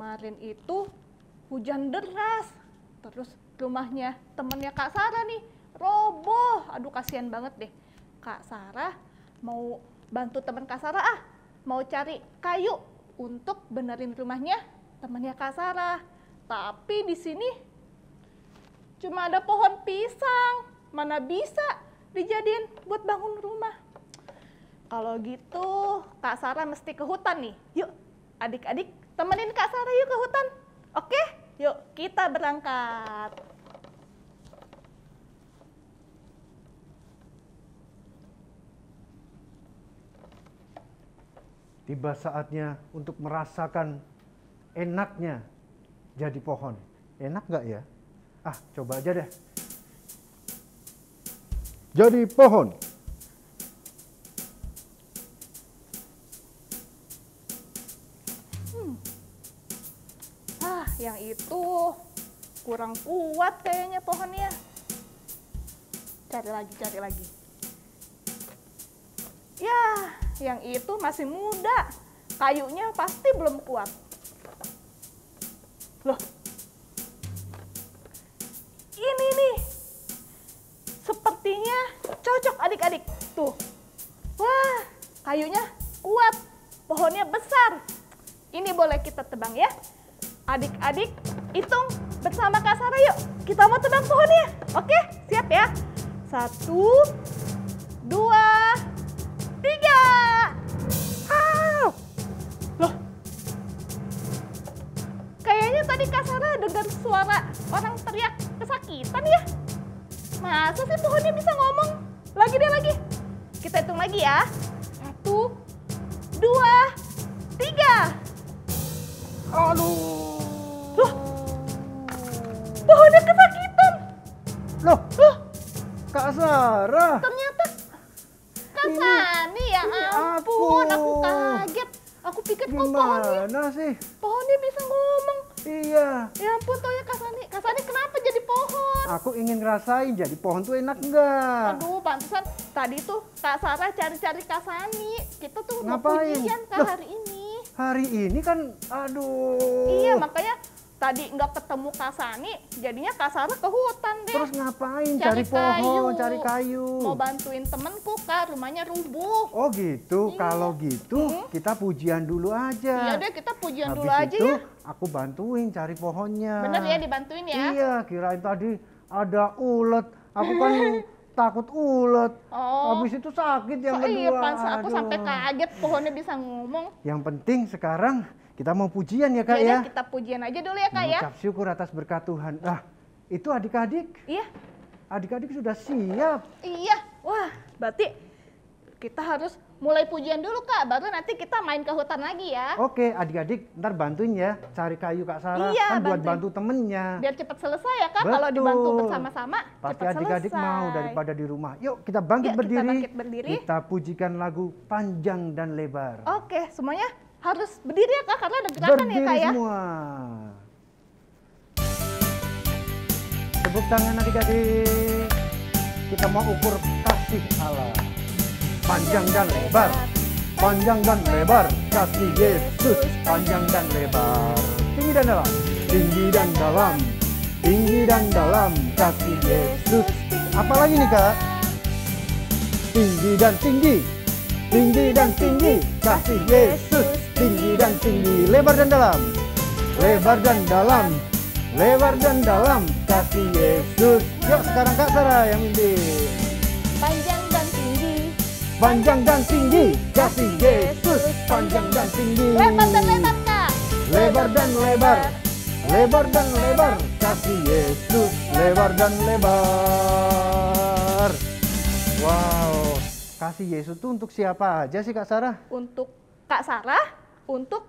Kemarin itu hujan deras. Terus rumahnya temennya Kak Sarah nih roboh. Aduh kasihan banget deh. Kak Sarah mau bantu teman Kak Sarah ah. Mau cari kayu untuk benerin rumahnya temannya Kak Sarah. Tapi di sini cuma ada pohon pisang. Mana bisa dijadiin buat bangun rumah. Kalau gitu, Kak Sarah mesti ke hutan nih. Yuk, adik-adik temenin Kak Sarah yuk ke hutan. Oke, yuk kita berangkat. Tiba saatnya untuk merasakan enaknya jadi pohon. Enak nggak ya? Ah, coba aja deh. Jadi pohon. Kurang kuat kayaknya pohonnya. Cari lagi, cari lagi. Ya, yang itu masih muda. Kayunya pasti belum kuat. Loh, ini nih, sepertinya cocok adik-adik. Tuh, wah, kayunya kuat, pohonnya besar. Ini boleh kita tebang ya. Adik-adik, hitung bersama Kak Sarah yuk. Kita mau tebang pohonnya. Oke, siap ya? Satu, dua, tiga. Au! Loh, kayaknya tadi Kak Sarah dengar suara orang teriak kesakitan ya. Masa sih pohonnya bisa ngomong? Lagi deh lagi. Kita hitung lagi ya. Satu, dua, tiga. Aduh. Kak Sani ya ini ampun, aku. kaget. Aku pikir kok pohonnya, sih? pohonnya bisa ngomong. Iya. Ya ampun, tau ya Kak Sani. Kak Sani kenapa jadi pohon? Aku ingin ngerasain jadi pohon tuh enak nggak? Aduh, pantesan tadi tuh Kak Sarah cari-cari Kak Sani. Kita tuh mau Ngapain? pujian Kak Loh. hari ini. Hari ini kan, aduh. Iya, makanya tadi nggak ketemu Kak Sani, jadinya Kak Sarah ke hutan deh. Terus ngapain? Cari Cari, pohon, kayu. cari kayu. Mau bantuin temenku Kak, rumahnya rubuh. Oh gitu, Iya. kalau gitu Mm-mm. kita pujian dulu aja. Iya deh, kita pujian Habis dulu aja itu, ya. aku bantuin cari pohonnya. Bener ya, dibantuin ya. Iya, kirain tadi ada ulet. Aku kan takut ulet. Oh. Habis itu sakit yang So, kedua. iya, pas aku Aduh. sampai kaget pohonnya bisa ngomong. Yang penting sekarang kita mau pujian ya kak Yaudah, ya. kita pujian aja dulu ya Kak ya. Mengucap syukur atas berkat Tuhan. Nah, itu adik-adik. Iya, Adik-adik sudah siap. iya. Wah, berarti kita harus mulai pujian dulu Kak, baru nanti kita main ke hutan lagi ya. Oke, adik-adik ntar bantuin ya cari kayu Kak Sarah. Iya, kan buat bantu temennya. Biar cepat selesai ya Kak, kalau dibantu bersama-sama Pasti adik-adik mau daripada di rumah. Yuk kita bangkit Yuk, kita berdiri. bangkit berdiri. Kita pujikan lagu panjang dan lebar. Oke, semuanya harus berdiri ya Kak, karena ada gerakan berdiri ya Kak ya. semua. Tepuk tangan adik-adik. Kita mau ukur kasih Allah. Panjang dan lebar. Panjang dan lebar. Kasih Yesus. Panjang dan lebar. Tinggi dan dalam. Tinggi dan dalam. Tinggi dan dalam. Kasih Yesus. Apalagi nih kak? Tinggi dan tinggi. Tinggi dan tinggi. Kasih Yesus. Tinggi dan tinggi. Lebar dan dalam. Lebar dan dalam. Lebar dan dalam. Kasih Yesus. Yuk sekarang Kak Sarah yang mimpin. Panjang dan tinggi, Panjang dan tinggi. Kasih Yesus. Panjang dan tinggi. lebar dan lebar Kak. Lebar dan lebar. Lebar dan lebar. Kasih Yesus. Lebar dan lebar. Wow. Kasih Yesus itu untuk siapa aja sih Kak Sarah? Untuk Kak Sarah, untuk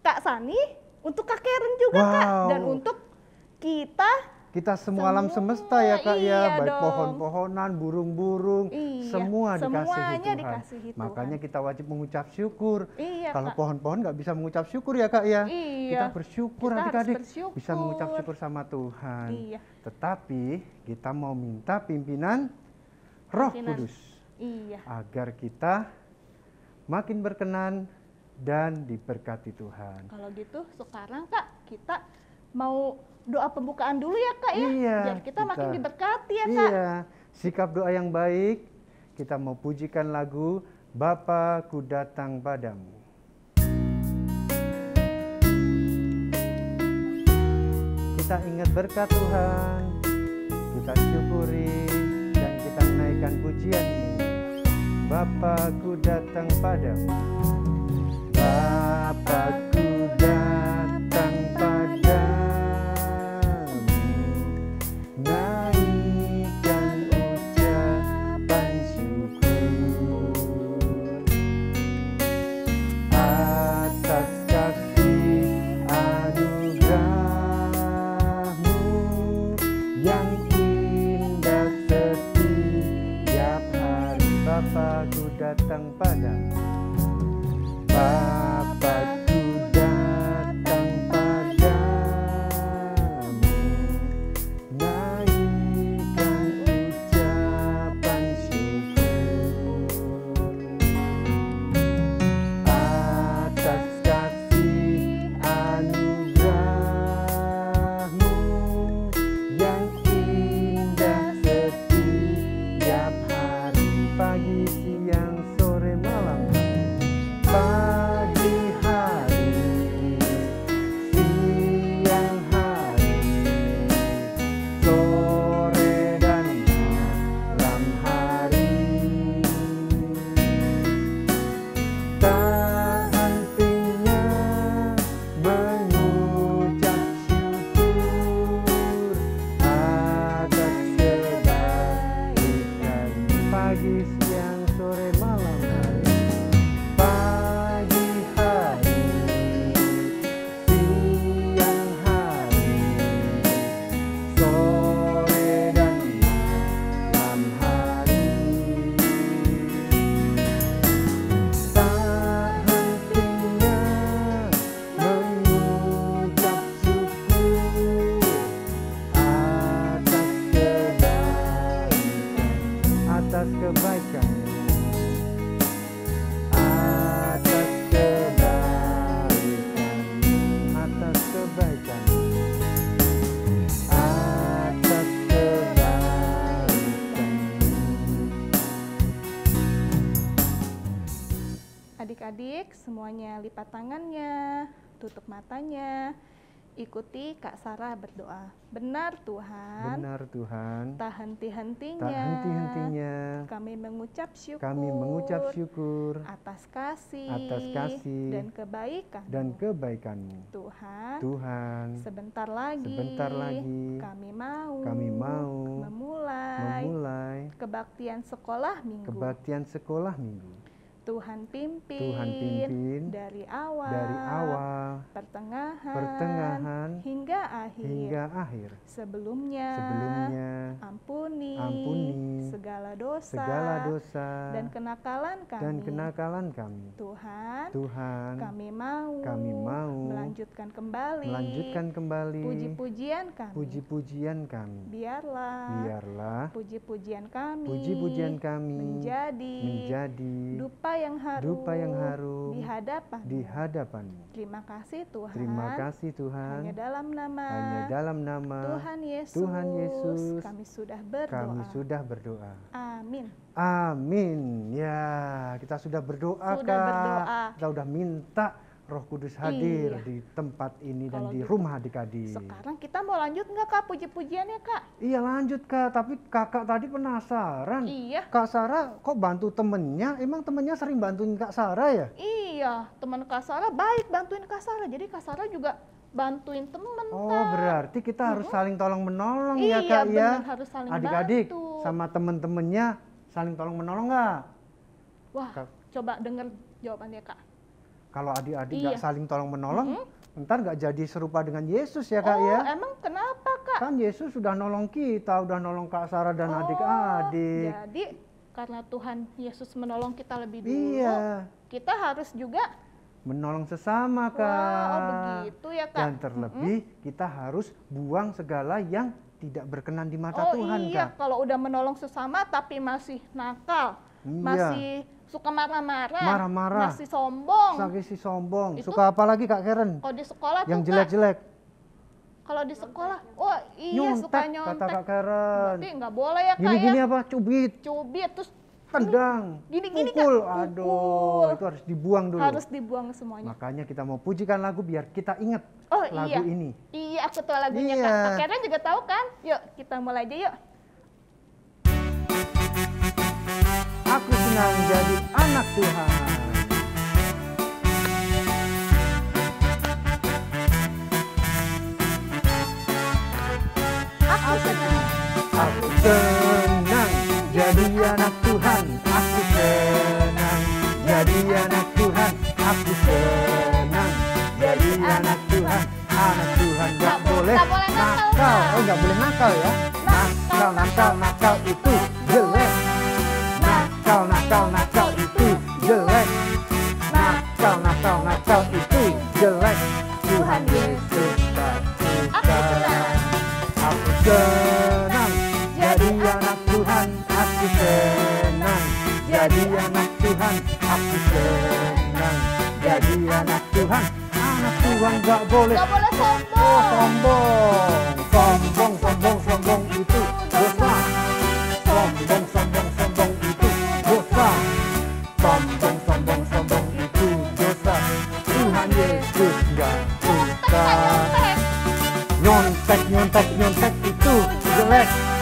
Kak Sani, untuk Kak Karen juga Kak, Wow. dan untuk kita Kita semua alam Semua, semesta ya Kak ya, iya baik dong. pohon-pohonan, burung-burung, Iya, semua dikasihi semuanya Tuhan. dikasihi Tuhan. Makanya kita wajib mengucap syukur. Iya, Kalau Kak. pohon-pohon nggak bisa mengucap syukur ya Kak ya. Iya. Kita bersyukur adik-adik bisa mengucap syukur sama Tuhan. Iya. Tetapi kita mau minta pimpinan Roh Pimpinan. Kudus Iya. agar kita makin berkenan dan diberkati Tuhan. Kalau gitu sekarang Kak, kita mau doa pembukaan dulu ya Kak ya. Iya, Biar kita, makin kita- diberkati ya Kak. Iya, sikap doa yang baik. Kita mau pujikan lagu Bapa ku datang padamu. Kita ingat berkat Tuhan, kita syukuri dan kita naikkan pujian ini. Bapa ku datang padamu. Bapakku datang padamu Naikkan ucapan syukur. Atas kasih anugerahmu Yang indah setiap hari Bapakku datang padamu semuanya lipat tangannya, tutup matanya, ikuti Kak Sarah berdoa. Benar Tuhan, Benar Tuhan, tak henti-hentinya. tak henti-hentinya Kami mengucap syukur. kami mengucap syukur atas kasih, atas kasih dan kebaikan dan kebaikan-Mu. Tuhan. Tuhan, Sebentar lagi, Sebentar lagi, kami mau, kami mau memulai, memulai kebaktian sekolah minggu. kebaktian sekolah minggu. Tuhan pimpin, Tuhan pimpin dari awal, dari awal, pertengahan, pertengahan, hingga akhir. hingga akhir. Sebelumnya, Sebelumnya, ampuni, ampuni segala dosa, segala dosa dan kenakalan kami. dan kenakalan kami. Tuhan, Tuhan, kami mau, kami mau melanjutkan kembali, melanjutkan kembali puji-pujian kami. puji-pujian kami. Biarlah, Biarlah puji-pujian kami, puji-pujian kami menjadi, menjadi dupa yang harum, dupa yang harum di hadapan. di hadapan-Mu. Terima kasih Tuhan. Terima kasih Tuhan. Hanya dalam nama Hanya dalam nama Tuhan Yesus, Tuhan Yesus, kami sudah berdoa. kami sudah berdoa. Amin. Amin. Ya, kita sudah berdoa, Sudah Kak. berdoa. Kita sudah minta Roh Kudus hadir Iya. di tempat ini dan Kalau di gitu, rumah adik-adik. Sekarang kita mau lanjut nggak kak puji-pujiannya kak? Iya lanjut Kak, tapi kakak tadi penasaran. Iya, Kak Sarah kok bantu temennya? Emang temennya sering bantuin Kak Sarah ya? iya. Teman Kak Sarah baik bantuin Kak Sarah. Jadi Kak Sarah juga bantuin temen Oh kak. berarti kita harus saling tolong menolong ya Iya, Kak ya? bener, harus saling Adik-adik bantu. sama temen-temennya saling tolong menolong nggak? Wah, Kak. coba denger jawabannya kak. Kalau adik-adik Iya. nggak saling tolong menolong, ntar nggak jadi serupa dengan Yesus ya Kak oh, ya? emang kenapa kak? Kan Yesus sudah nolong kita, udah nolong Kak Sarah dan Oh, adik-adik. Jadi karena Tuhan Yesus menolong kita lebih dulu, Iya, kita harus juga menolong sesama Kak. Wah, oh begitu ya kak. Dan terlebih kita harus buang segala yang tidak berkenan di mata oh Tuhan iya, Kak. kalau udah menolong sesama tapi masih nakal, Iya. masih suka marah-marah, Marah-marah. masih sombong. Sakit si sombong. Itu- Suka apa lagi Kak Karen? Kalau di sekolah Yang jelek-jelek. kalau di sekolah, oh iya Nyontek, suka kata nyontek. Kak Karen. Berarti nggak boleh ya kak Gini-gini ya? apa? Cubit, Cubit terus tendang, Gini-gini, Kak. pukul. Aduh, itu harus dibuang dulu. harus dibuang semuanya. Makanya kita mau pujikan lagu biar kita ingat Oh lagu iya, ini. iya aku tahu lagunya Iya. kak. Kak Karen juga tahu kan? Yuk kita mulai aja yuk. Senang jadi anak Tuhan. Aku senang. Aku senang jadi anak Tuhan. Aku senang jadi anak Tuhan. Aku senang jadi anak Tuhan. Anak Tuhan gak boleh nakal. Oh gak boleh nakal ya? Nakal, nakal, nakal itu jelek. Nakal, nakal, nakal itu jelek. Nakal, nakal, nakal itu jelek. Tuhan Yesus tak Aku senang. Jadi anak Tuhan. Aku senang jadi anak Tuhan. Aku senang jadi anak Tuhan. Anak Tuhan gak boleh Gak boleh oh, sombong. sombong. Sombong, sombong, sombong itu Nyontek, nyontek, itu jelek.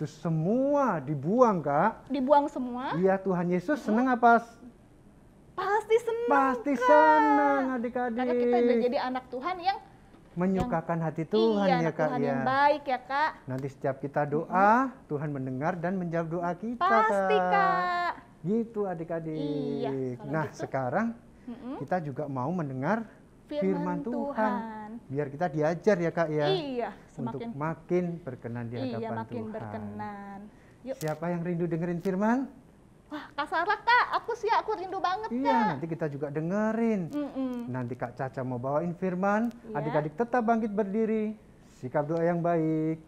Itu semua dibuang, Kak, Dibuang semua. iya Tuhan Yesus senang apa? Pasti senang. Pasti Kak. senang adik-adik. Karena kita udah jadi anak Tuhan yang Menyukakan hati Tuhan iya, ya Kak Tuhan ya. yang baik ya kak. Nanti setiap kita doa, Tuhan mendengar dan menjawab doa kita, Pasti kak. Gitu adik-adik. Iya, nah, gitu. sekarang kita juga mau mendengar firman, Firman Tuhan. Tuhan. Biar kita diajar ya Kak ya. Iya, Untuk semakin makin berkenan di hadapan iya makin Tuhan. berkenan. Yuk, Siapa yang rindu dengerin firman? wah Kak Sarah kak, aku sih aku rindu banget Iya, kak. nanti kita juga dengerin. Mm-mm. Nanti Kak Caca mau bawain firman, Iya. adik-adik tetap bangkit berdiri, sikap doa yang baik.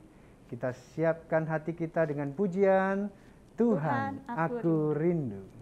Kita siapkan hati kita dengan pujian, Tuhan, Tuhan, aku aku rindu. Tuhan,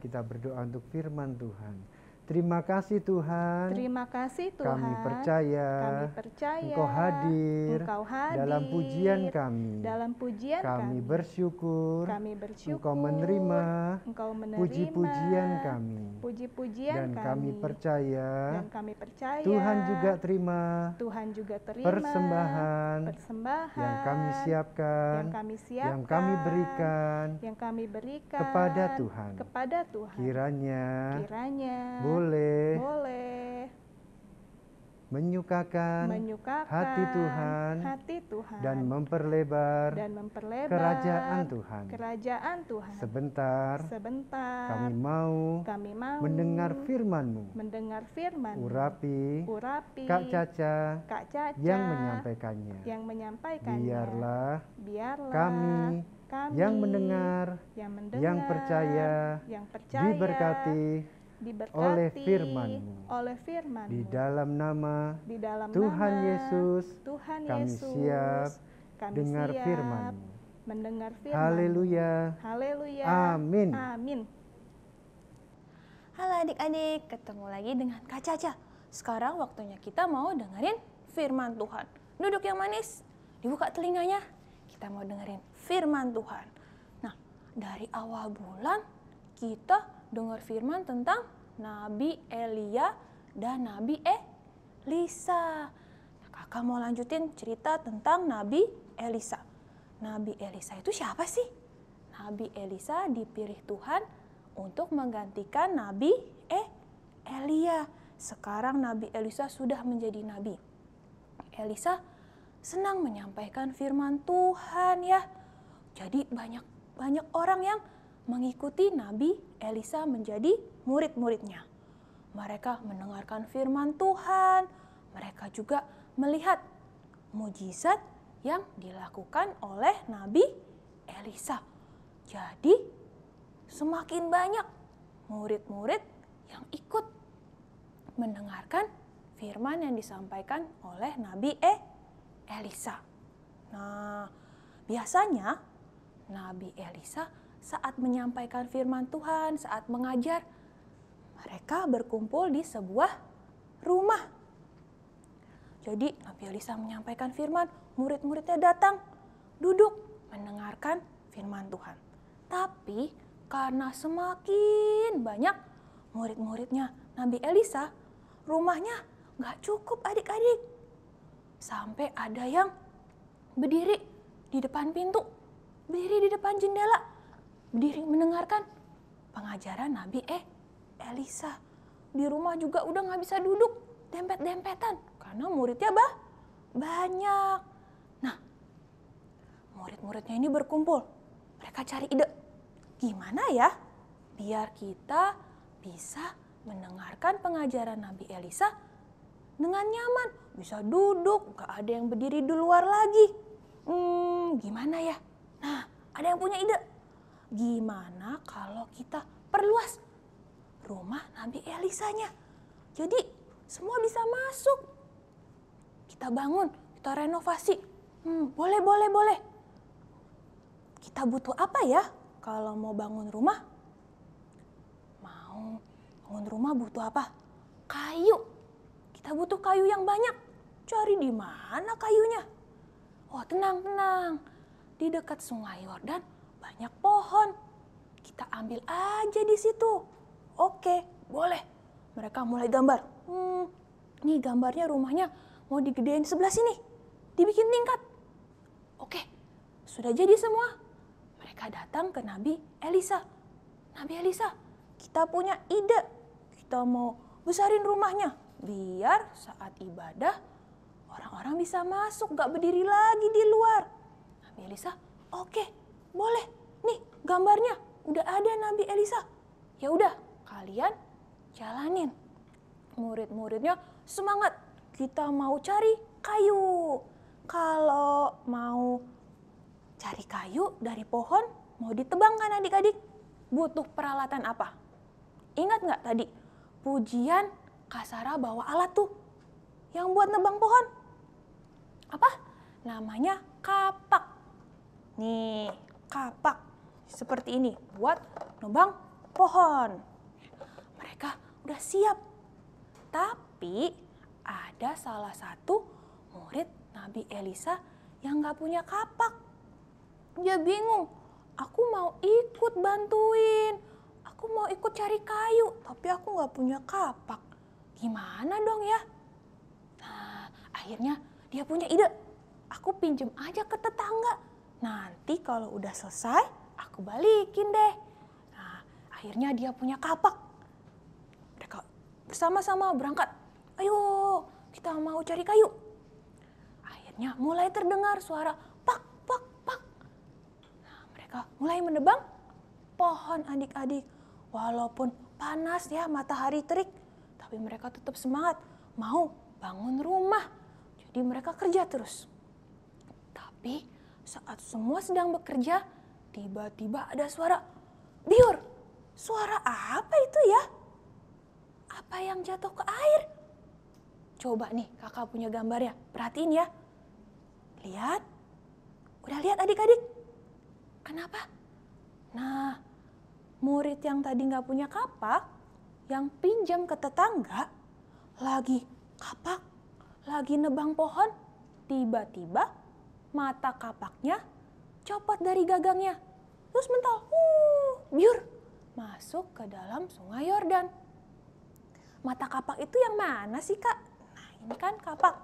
kita berdoa untuk firman Tuhan. Terima kasih Tuhan. Terima kasih Tuhan. Kami percaya, Kami percaya Engkau hadir, Engkau hadir dalam pujian kami. Dalam pujian kami bersyukur, Kami bersyukur. Engkau menerima Engkau menerima puji-pujian kami. Puji-pujian Dan kami. kami percaya, Dan kami percaya Tuhan juga terima Tuhan juga terima persembahan persembahan yang kami siapkan, yang kami siapkan yang kami berikan yang kami berikan kepada Tuhan. kepada Tuhan. Kiranya Kiranya boleh boleh menyukakan menyukakan hati Tuhan hati Tuhan dan memperlebar dan memperlebar kerajaan Tuhan. kerajaan Tuhan. Sebentar Sebentar kami mau kami mau mendengar firman-Mu. mendengar firman Urapi urapi Kak Caca Kak Caca yang menyampaikannya. yang menyampaikannya. Biarlah biarlah kami kami yang mendengar, yang mendengar yang percaya, yang percaya diberkati diberkati oleh firman-Mu. oleh firman di dalam nama di dalam Tuhan nama Yesus Tuhan kami Yesus siap kami dengar siap firman-Mu. mendengar firman Haleluya. Haleluya Amin. Amin Halo adik-adik, ketemu lagi dengan Kak Caca. Sekarang waktunya kita mau dengerin firman Tuhan. Duduk yang manis, dibuka telinganya. Kita mau dengerin firman Tuhan. Nah, dari awal bulan kita dengar firman tentang Nabi Elia dan Nabi Elisa. Nah, kakak mau lanjutin cerita tentang Nabi Elisa. Nabi Elisa itu siapa sih? Nabi Elisa dipilih Tuhan untuk menggantikan Nabi eh Elia. Sekarang Nabi Elisa sudah menjadi nabi. Elisa senang menyampaikan firman Tuhan ya. Jadi banyak banyak orang yang mengikuti Nabi Elisa menjadi murid-muridnya. Mereka mendengarkan firman Tuhan, mereka juga melihat mujizat yang dilakukan oleh Nabi Elisa. Jadi semakin banyak murid-murid yang ikut mendengarkan firman yang disampaikan oleh Nabi E. Elisa. Nah, biasanya Nabi Elisa saat menyampaikan firman Tuhan, saat mengajar, mereka berkumpul di sebuah rumah. Jadi Nabi Elisa menyampaikan firman, murid-muridnya datang, duduk, mendengarkan firman Tuhan. Tapi karena semakin banyak murid-muridnya Nabi Elisa, rumahnya nggak cukup adik-adik. Sampai ada yang berdiri di depan pintu, berdiri di depan jendela, berdiri mendengarkan pengajaran Nabi eh Elisa. Di rumah juga udah nggak bisa duduk, dempet-dempetan karena muridnya bah banyak. Nah, murid-muridnya ini berkumpul. Mereka cari ide, gimana ya biar kita bisa mendengarkan pengajaran Nabi Elisa dengan nyaman. Bisa duduk, gak ada yang berdiri di luar lagi. Hmm, gimana ya? Nah, ada yang punya ide. Gimana kalau kita perluas rumah Nabi Elisanya? Jadi semua bisa masuk. Kita bangun, kita renovasi. Hmm, boleh, boleh, boleh. Kita butuh apa ya kalau mau bangun rumah? Mau bangun rumah butuh apa? Kayu. Kita butuh kayu yang banyak. Cari di mana kayunya? Oh, tenang, tenang. Di dekat Sungai Yordan banyak pohon. Kita ambil aja di situ. Oke, boleh. Mereka mulai gambar. Hmm, nih gambarnya rumahnya mau digedein sebelah sini. Dibikin tingkat. Oke, sudah jadi semua. Mereka datang ke Nabi Elisa. Nabi Elisa, kita punya ide. Kita mau besarin rumahnya. Biar saat ibadah orang-orang bisa masuk, gak berdiri lagi di luar. Nabi Elisa, oke, boleh. Nih gambarnya, udah ada Nabi Elisa. Ya udah, kalian jalanin. Murid-muridnya semangat. Kita mau cari kayu. Kalau mau cari kayu dari pohon, mau ditebang kan adik-adik? Butuh peralatan apa? Ingat nggak tadi? Pujian Kasara bawa alat tuh. Yang buat nebang pohon. Apa? Namanya kapak. Nih, kapak. Seperti ini. Buat nebang pohon. Mereka udah siap. Tapi ada salah satu murid Nabi Elisa yang gak punya kapak. Dia bingung, aku mau ikut bantuin. Aku mau ikut cari kayu, tapi aku gak punya kapak. Gimana dong ya? Nah, akhirnya dia punya ide. Aku pinjem aja ke tetangga. Nanti kalau udah selesai, aku balikin deh. Nah, akhirnya dia punya kapak. Mereka bersama-sama berangkat. Ayo, kita mau cari kayu. Akhirnya mulai terdengar suara pak, pak, pak. Nah, mereka mulai menebang pohon adik-adik. Walaupun panas ya matahari terik, tapi mereka tetap semangat mau bangun rumah. Jadi mereka kerja terus. Tapi saat semua sedang bekerja, tiba-tiba ada suara biur. Suara apa itu ya? Apa yang jatuh ke air? Coba nih kakak punya gambarnya, perhatiin ya. Lihat, udah lihat adik-adik? Kenapa? Nah, murid yang tadi nggak punya kapak, yang pinjam ke tetangga, lagi kapak, lagi nebang pohon, tiba-tiba mata kapaknya copot dari gagangnya. Terus mental, uh, biur, masuk ke dalam sungai Yordan. Mata kapak itu yang mana sih kak? Nah ini kan kapak,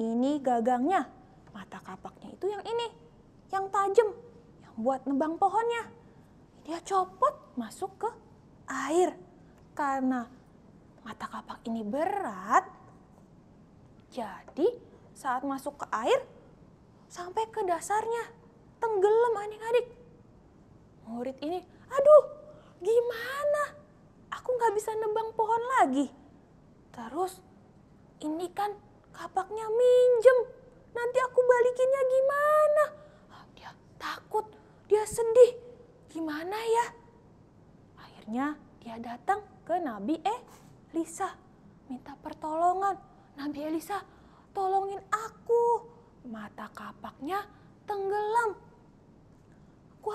ini gagangnya. Mata kapaknya itu yang ini, yang tajam, yang buat nebang pohonnya. Dia copot masuk ke air. Karena mata kapak ini berat, jadi saat masuk ke air sampai ke dasarnya tenggelam adik-adik. Murid ini, aduh gimana? Aku nggak bisa nebang pohon lagi. Terus ini kan kapaknya minjem. Nanti aku balikinnya gimana? Dia takut, dia sedih. Gimana ya? Akhirnya dia datang ke Nabi Elisa. Minta pertolongan. Nabi Elisa, tolongin aku. Mata kapaknya tenggelam.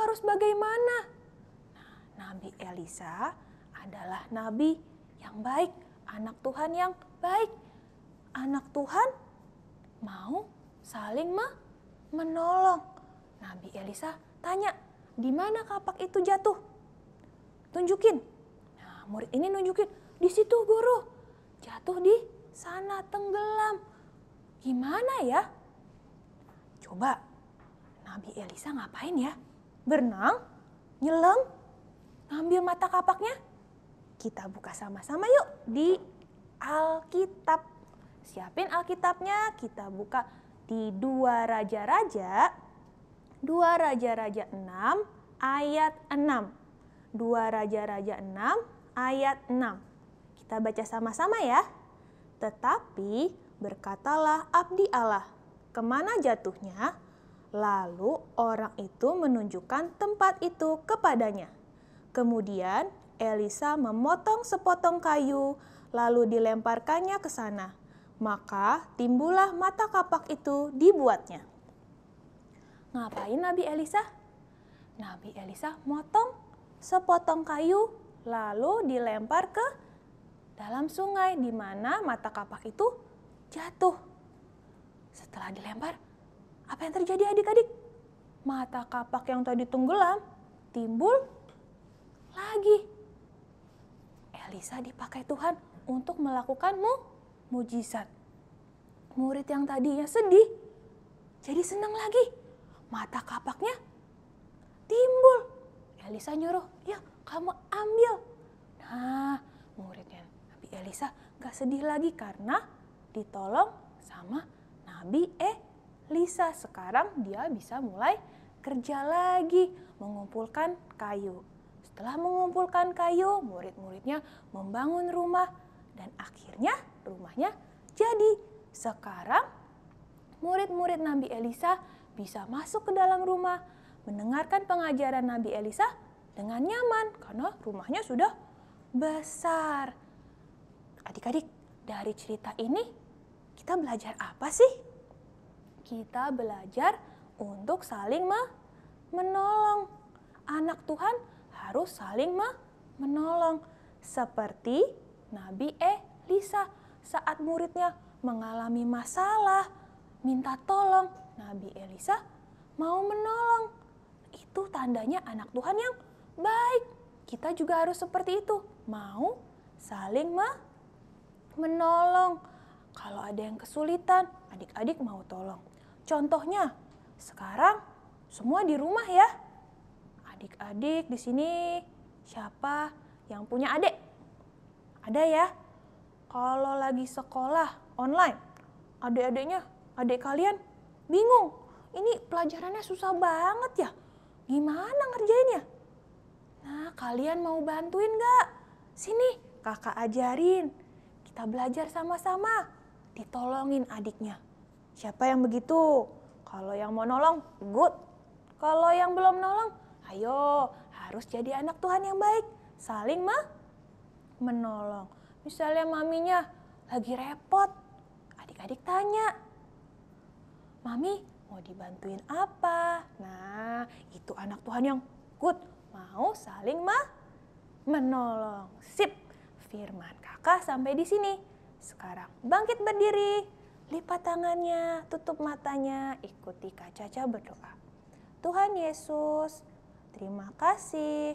Harus bagaimana? Nah, Nabi Elisa adalah nabi yang baik, anak Tuhan yang baik. Anak Tuhan mau saling me- menolong. Nabi Elisa tanya, di mana kapak itu jatuh? Tunjukin. Nah, murid ini nunjukin, di situ guru. Jatuh di sana tenggelam. Gimana ya? Coba Nabi Elisa ngapain ya? Berenang? Nyelam? Ngambil mata kapaknya? Kita buka sama-sama yuk di Alkitab. Siapin Alkitabnya, kita buka di dua Raja-Raja. Dua Raja-Raja 6 ayat 6. Dua Raja-Raja 6 ayat 6. Kita baca sama-sama ya. Tetapi berkatalah abdi Allah, ke mana jatuhnya? Lalu orang itu menunjukkan tempat itu kepadanya. Kemudian Elisa memotong sepotong kayu, lalu dilemparkannya ke sana. Maka timbullah mata kapak itu dibuatnya. Ngapain Nabi Elisa? Nabi Elisa motong sepotong kayu, lalu dilempar ke dalam sungai di mana mata kapak itu jatuh. Setelah dilempar, apa yang terjadi adik-adik? Mata kapak yang tadi tenggelam timbul lagi. Elisa dipakai Tuhan untuk melakukan mu mujizat. Murid yang tadinya sedih jadi senang lagi. Mata kapaknya timbul. Elisa nyuruh, ya kamu ambil. Nah, muridnya Nabi Elisa gak sedih lagi karena ditolong sama Nabi Elisa. Sekarang dia bisa mulai kerja lagi mengumpulkan kayu. Setelah mengumpulkan kayu, murid-muridnya membangun rumah dan akhirnya rumahnya jadi. Sekarang murid-murid Nabi Elisa bisa masuk ke dalam rumah, mendengarkan pengajaran Nabi Elisa dengan nyaman karena rumahnya sudah besar. Adik-adik, dari cerita ini kita belajar apa sih? Kita belajar untuk saling me- menolong. Anak Tuhan harus saling me- menolong. Seperti Nabi Elisa saat muridnya mengalami masalah, minta tolong. Nabi Elisa mau menolong. Itu tandanya anak Tuhan yang baik. Kita juga harus seperti itu, mau saling me- menolong. Kalau ada yang kesulitan, adik-adik mau tolong. Contohnya, sekarang semua di rumah ya. Adik-adik di sini siapa yang punya adik? Ada ya? Kalau lagi sekolah online, adik-adiknya, adik kalian bingung. Ini pelajarannya susah banget ya. Gimana ngerjainnya? Nah, kalian mau bantuin nggak? Sini, kakak ajarin. Kita belajar sama-sama. Ditolongin adiknya. Siapa yang begitu? Kalau yang mau nolong, good. Kalau yang belum nolong, ayo harus jadi anak Tuhan yang baik. Saling mah menolong. Misalnya maminya lagi repot, adik-adik tanya, Mami mau dibantuin apa? Nah, itu anak Tuhan yang good. Mau saling mah menolong. Sip, firman kakak sampai di sini. Sekarang bangkit berdiri, lipat tangannya, tutup matanya, ikuti Kak Caca berdoa. Tuhan Yesus, terima kasih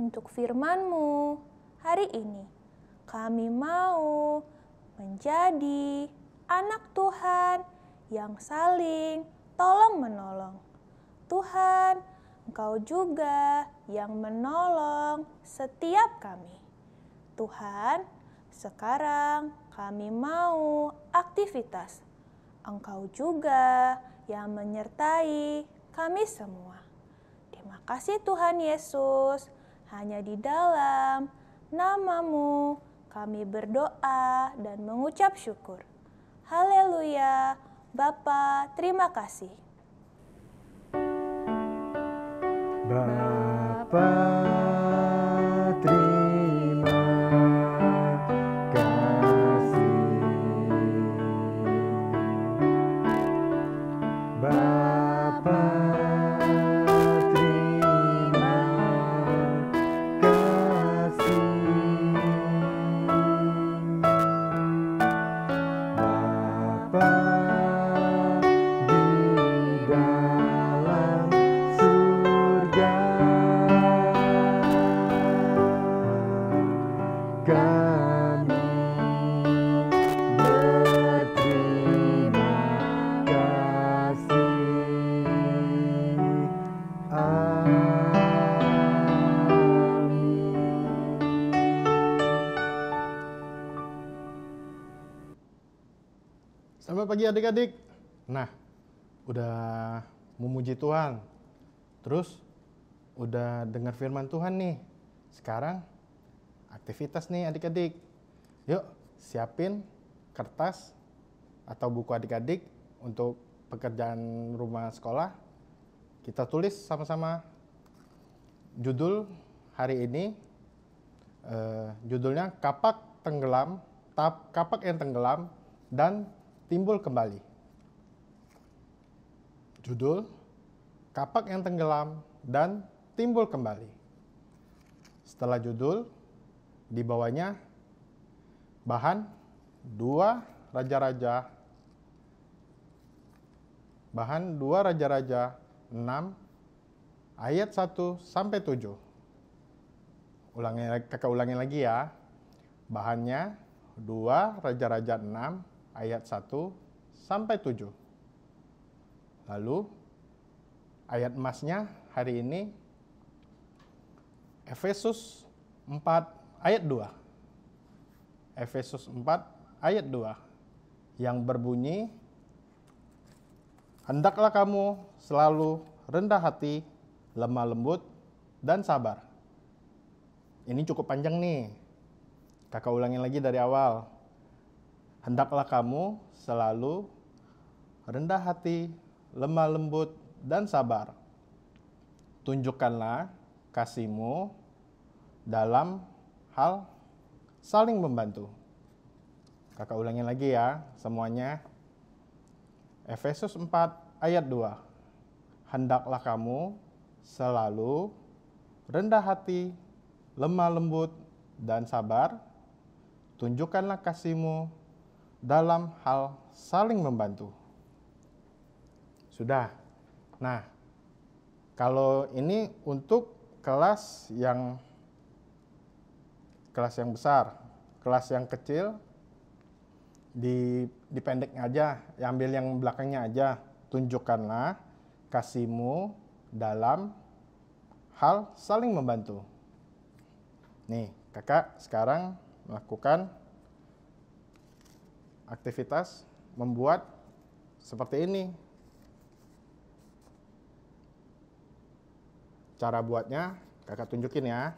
untuk firman-Mu hari ini. Kami mau menjadi anak Tuhan yang saling tolong-menolong. Tuhan, Engkau juga yang menolong setiap kami. Tuhan, sekarang kami mau aktivitas. Engkau juga yang menyertai kami semua. Terima kasih Tuhan Yesus, hanya di dalam namamu kami berdoa dan mengucap syukur. Haleluya, Bapa, terima kasih. Bapa Pagi adik-adik. Nah, udah memuji Tuhan. Terus udah dengar firman Tuhan nih. Sekarang aktivitas nih adik-adik. Yuk, siapin kertas atau buku adik-adik untuk pekerjaan rumah sekolah. Kita tulis sama-sama judul hari ini eh, judulnya kapak tenggelam, tap, kapak yang tenggelam dan timbul kembali. Judul kapak yang tenggelam dan timbul kembali. Setelah judul, di bawahnya bahan dua raja-raja bahan dua raja-raja 6 ayat 1 sampai 7. Ulangi kakak ulangi lagi ya. Bahannya 2 Raja-Raja 6 ayat 1 sampai 7. Lalu ayat emasnya hari ini Efesus 4 ayat 2. Efesus 4 ayat 2 yang berbunyi Hendaklah kamu selalu rendah hati, lemah lembut, dan sabar. Ini cukup panjang nih. Kakak ulangi lagi dari awal. Hendaklah kamu selalu rendah hati, lemah lembut, dan sabar. Tunjukkanlah kasihmu dalam hal saling membantu. Kakak ulangi lagi ya semuanya. Efesus 4 ayat 2. Hendaklah kamu selalu rendah hati, lemah lembut, dan sabar. Tunjukkanlah kasihmu dalam hal saling membantu. Sudah. Nah, kalau ini untuk kelas yang kelas yang besar, kelas yang kecil di dipendek aja, ambil yang belakangnya aja. Tunjukkanlah kasihmu dalam hal saling membantu. Nih, kakak sekarang melakukan aktivitas membuat seperti ini. Cara buatnya kakak tunjukin ya.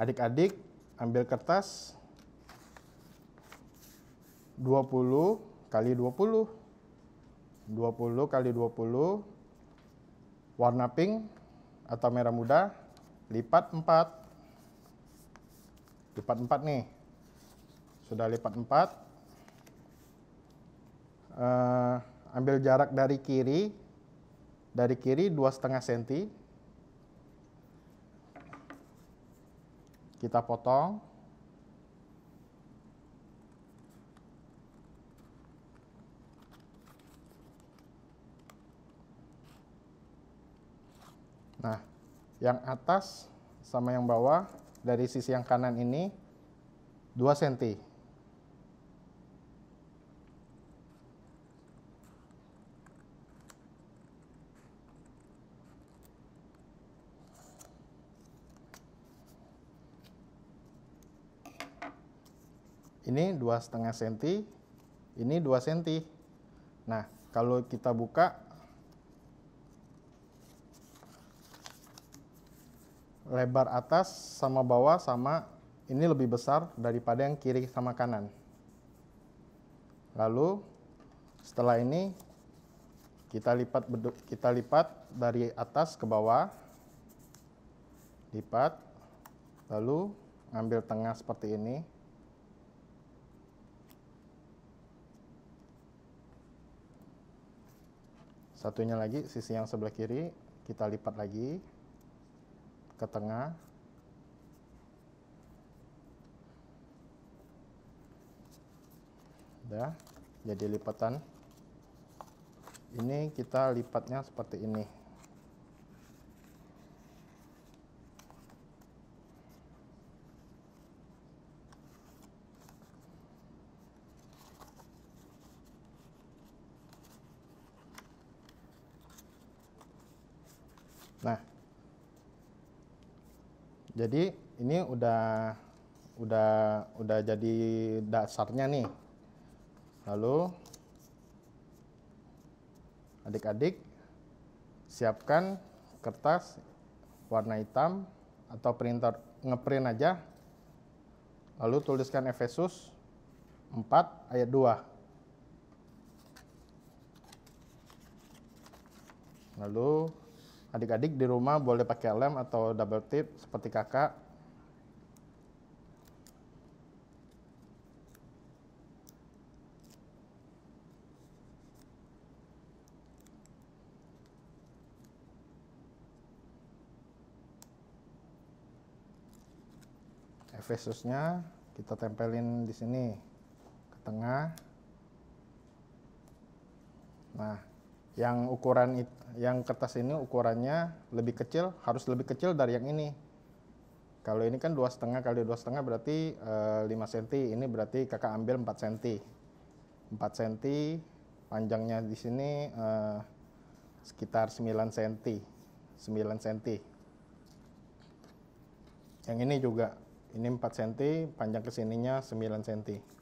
Adik-adik ambil kertas 20 kali 20. 20 kali 20 warna pink atau merah muda lipat 4 lipat 4 nih. Sudah lipat 4 uh, ambil jarak dari kiri. Dari kiri dua setengah senti. Kita potong. Nah, yang atas sama yang bawah dari sisi yang kanan ini 2 cm. Ini dua setengah senti, ini 2 cm. Nah, kalau kita buka lebar atas sama bawah sama ini lebih besar daripada yang kiri sama kanan. Lalu setelah ini kita lipat kita lipat dari atas ke bawah. Lipat lalu ngambil tengah seperti ini. Satunya lagi sisi yang sebelah kiri kita lipat lagi ke tengah. Udah, jadi lipatan. Ini kita lipatnya seperti ini. Jadi ini udah udah udah jadi dasarnya nih. Lalu adik-adik siapkan kertas warna hitam atau printer ngeprint aja. Lalu tuliskan Efesus 4 ayat 2. Lalu Adik-adik di rumah boleh pakai lem atau double tip seperti kakak. Efesusnya kita tempelin di sini ke tengah. Nah, yang ukuran yang kertas ini ukurannya lebih kecil harus lebih kecil dari yang ini. Kalau ini kan dua setengah kali dua setengah berarti e, 5 cm ini berarti kakak ambil 4 cm 4 cm panjangnya di sini e, sekitar 9 cm 9 cm yang ini juga ini 4 cm panjang ke sininya 9 cm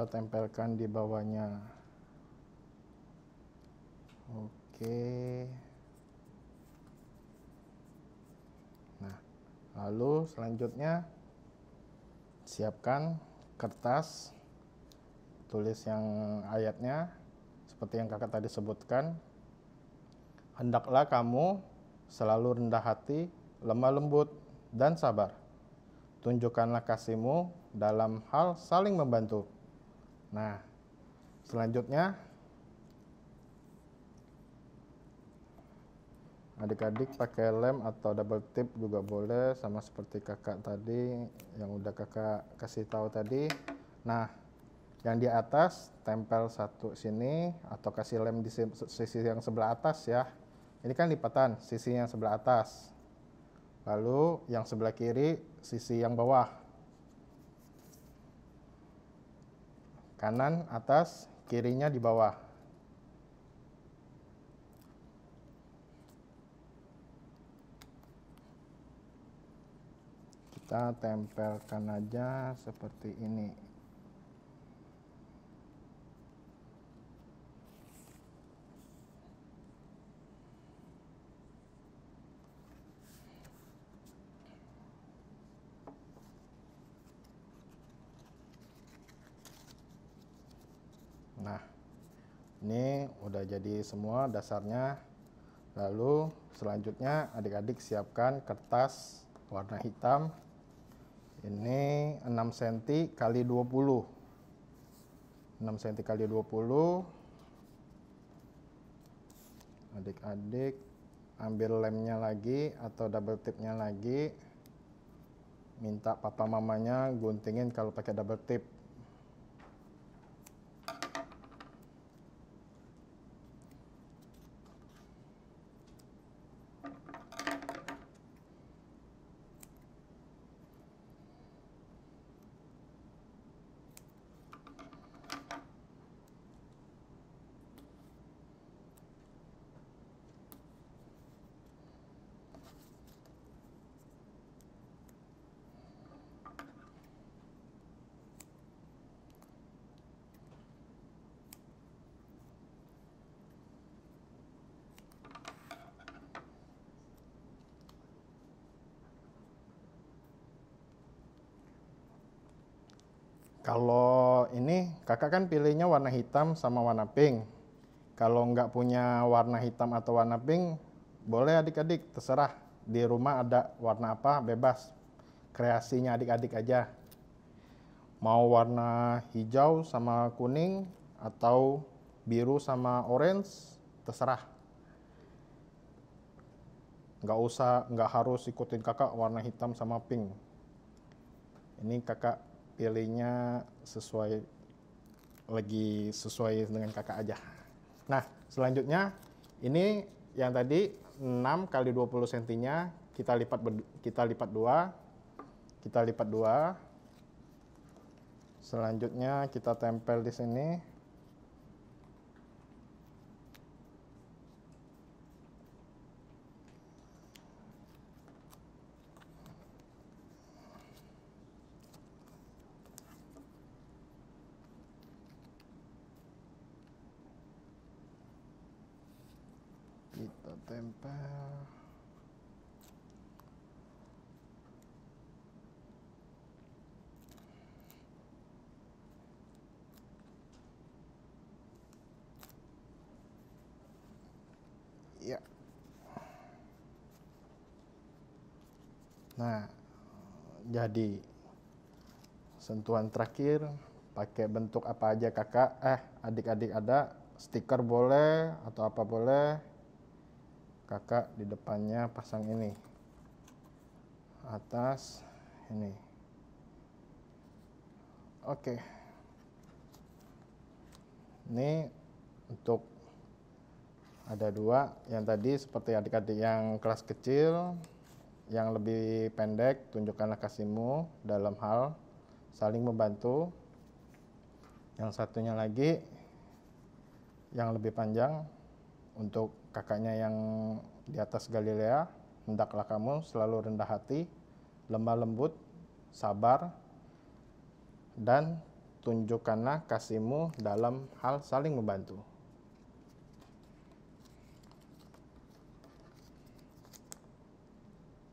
kita tempelkan di bawahnya oke nah lalu selanjutnya siapkan kertas tulis yang ayatnya seperti yang kakak tadi sebutkan hendaklah kamu selalu rendah hati, lemah lembut, dan sabar. Tunjukkanlah kasihmu dalam hal saling membantu. Nah, selanjutnya adik-adik pakai lem atau double tip juga boleh sama seperti kakak tadi yang udah kakak kasih tahu tadi. Nah, yang di atas tempel satu sini atau kasih lem di si- sisi yang sebelah atas ya. Ini kan lipatan, sisi yang sebelah atas. Lalu yang sebelah kiri sisi yang bawah. Kanan atas, kirinya di bawah. Kita tempelkan aja seperti ini. Ini udah jadi semua dasarnya. Lalu selanjutnya adik-adik siapkan kertas warna hitam. Ini 6 cm kali 20. 6 cm kali 20. Adik-adik ambil lemnya lagi atau double tipnya lagi. Minta papa mamanya guntingin kalau pakai double tip. Kalau ini kakak kan pilihnya warna hitam sama warna pink. Kalau nggak punya warna hitam atau warna pink, boleh adik-adik terserah. Di rumah ada warna apa bebas. Kreasinya adik-adik aja. Mau warna hijau sama kuning atau biru sama orange, terserah. Nggak usah, nggak harus ikutin kakak warna hitam sama pink. Ini kakak pilihnya sesuai lagi sesuai dengan kakak aja. Nah, selanjutnya ini yang tadi 6 kali 20 cm-nya kita lipat kita lipat dua. Kita lipat dua. Selanjutnya kita tempel di sini. Jadi sentuhan terakhir pakai bentuk apa aja kakak? Eh adik-adik ada stiker boleh atau apa boleh? Kakak di depannya pasang ini. Atas ini. Oke. Ini untuk ada dua. Yang tadi seperti adik-adik yang kelas kecil yang lebih pendek tunjukkanlah kasihmu dalam hal saling membantu yang satunya lagi yang lebih panjang untuk kakaknya yang di atas Galilea, hendaklah kamu selalu rendah hati, lemah lembut, sabar, dan tunjukkanlah kasihmu dalam hal saling membantu.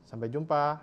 Sampai jumpa.